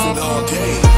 wasted all day.